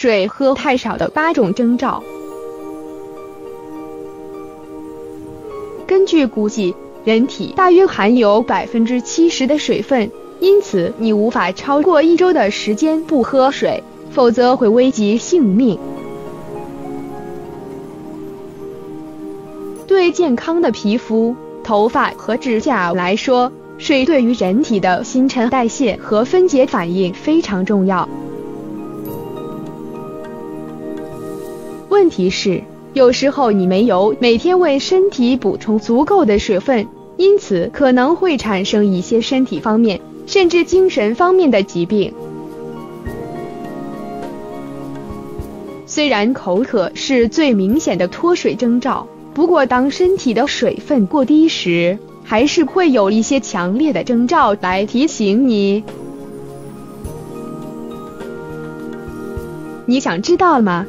水喝太少的八种征兆。根据估计，人体大约含有百分之七十的水分，因此你无法超过一周的时间不喝水，否则会危及性命。对健康的皮肤、头发和指甲来说，水对于人体的新陈代谢和分解反应非常重要。问题是，有时候你没有每天为身体补充足够的水分，因此可能会产生一些身体方面甚至精神方面的疾病。虽然口渴是最明显的脱水征兆。不过，当身体的水分过低时，还是会有一些强烈的征兆来提醒你。你想知道吗？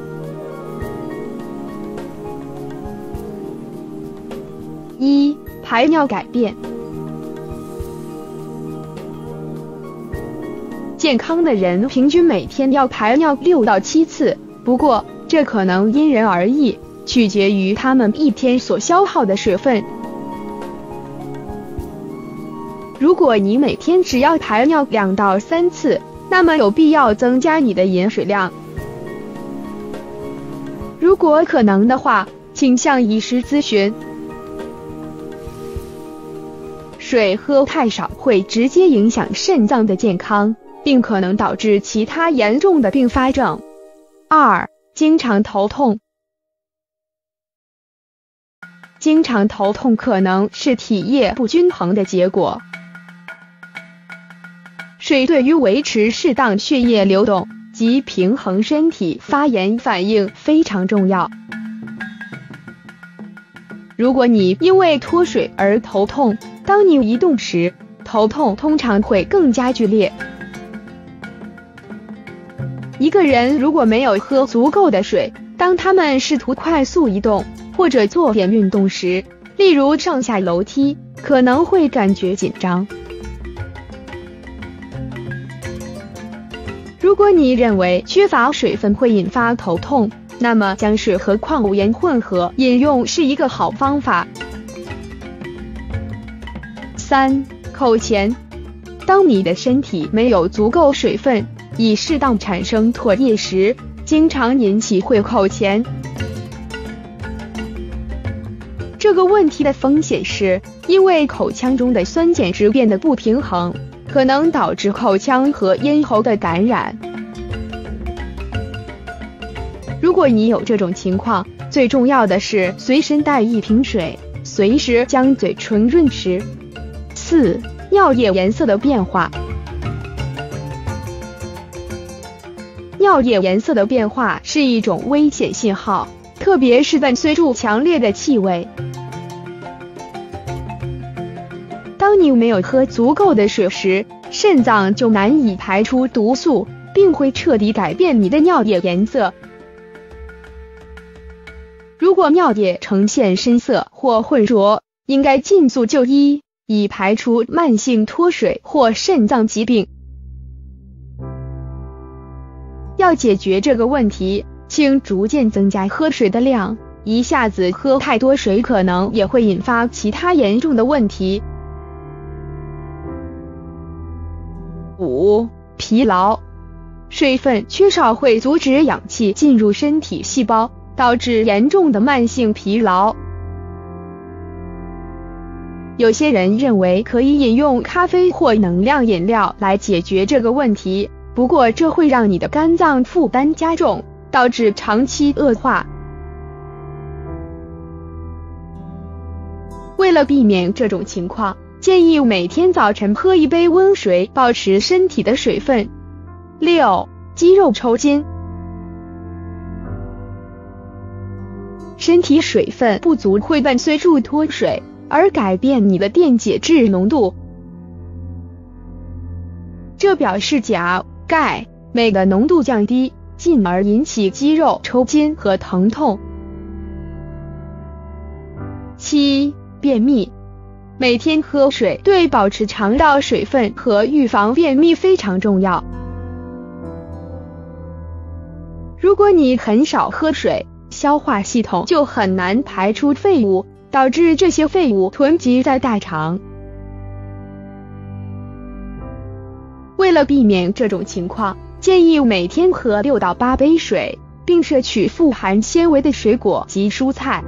一、排尿改变。健康的人平均每天要排尿六到七次，不过这可能因人而异。取决于他们一天所消耗的水分。如果你每天只要排尿两到三次，那么有必要增加你的饮水量。如果可能的话，请向医师咨询。水喝太少会直接影响肾脏的健康，并可能导致其他严重的并发症。二、经常头痛。经常头痛可能是体液不均衡的结果。水对于维持适当血液流动及平衡身体发炎反应非常重要。如果你因为脱水而头痛，当你移动时，头痛通常会更加剧烈。一个人如果没有喝足够的水，当他们试图快速移动，或者做点运动时，例如上下楼梯，可能会感觉紧张。如果你认为缺乏水分会引发头痛，那么将水和矿物盐混合饮用是一个好方法。三、口前，当你的身体没有足够水分，以适当产生唾液时，经常引起会口前。这个问题的风险是，因为口腔中的酸碱值变得不平衡，可能导致口腔和咽喉的感染。如果你有这种情况，最重要的是随身带一瓶水，随时将嘴唇润湿。四、尿液颜色的变化。尿液颜色的变化是一种危险信号，特别是伴随着强烈的气味。当你没有喝足够的水时，肾脏就难以排出毒素，并会彻底改变你的尿液颜色。如果尿液呈现深色或浑浊，应该尽速就医，以排除慢性脱水或肾脏疾病。要解决这个问题，请逐渐增加喝水的量，一下子喝太多水可能也会引发其他严重的问题。五、疲劳，水分缺少会阻止氧气进入身体细胞，导致严重的慢性疲劳。有些人认为可以饮用咖啡或能量饮料来解决这个问题，不过这会让你的肝脏负担加重，导致长期恶化。为了避免这种情况。建议每天早晨喝一杯温水，保持身体的水分。六、肌肉抽筋，身体水分不足会伴随住脱水而改变你的电解质浓度，这表示钾、钙、镁的浓度降低，进而引起肌肉抽筋和疼痛。七、便秘。每天喝水对保持肠道水分和预防便秘非常重要。如果你很少喝水，消化系统就很难排出废物，导致这些废物囤积在大肠。为了避免这种情况，建议每天喝六到八杯水，并摄取富含纤维的水果及蔬菜。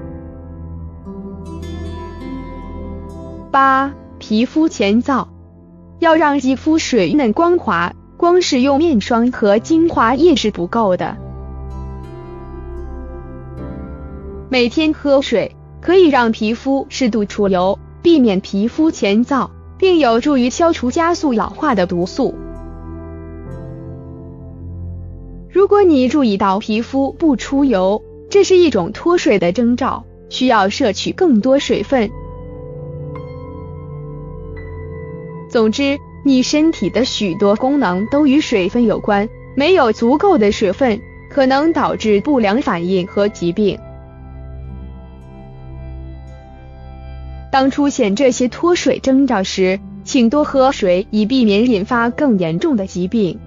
八、皮肤前燥，要让肌肤水嫩光滑，光使用面霜和精华液是不够的。每天喝水可以让皮肤适度出油，避免皮肤前燥，并有助于消除加速老化的毒素。如果你注意到皮肤不出油，这是一种脱水的征兆，需要摄取更多水分。总之，你身体的许多功能都与水分有关，没有足够的水分，可能导致不良反应和疾病。当出现这些脱水征兆时，请多喝水，以避免引发更严重的疾病。